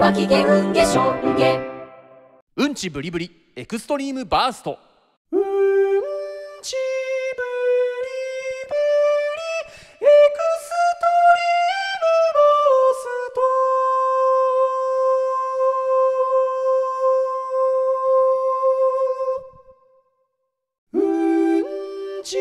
脇毛運毛しょん毛うんちブリブリ。エクストリームバースト。うんちぶりぶりエクストリームバースト。うんち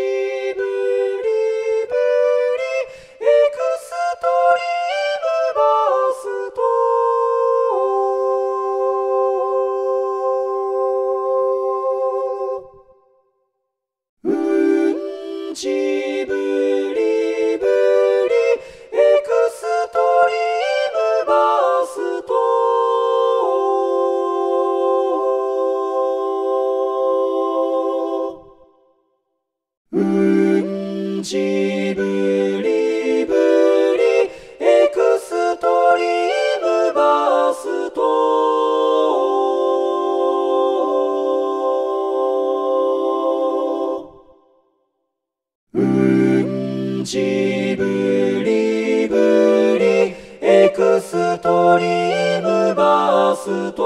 ジブリブリエクストリームバースト。うんちブリうんちぶりぶりエクストリームバースト。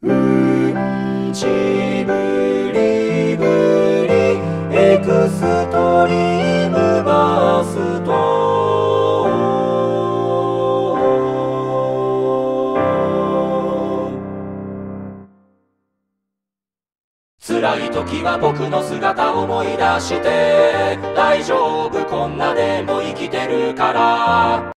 うんちぶりぶりエクストリームバース。ト辛い時は僕の姿を思い出して。大丈夫こんなでも生きてるから。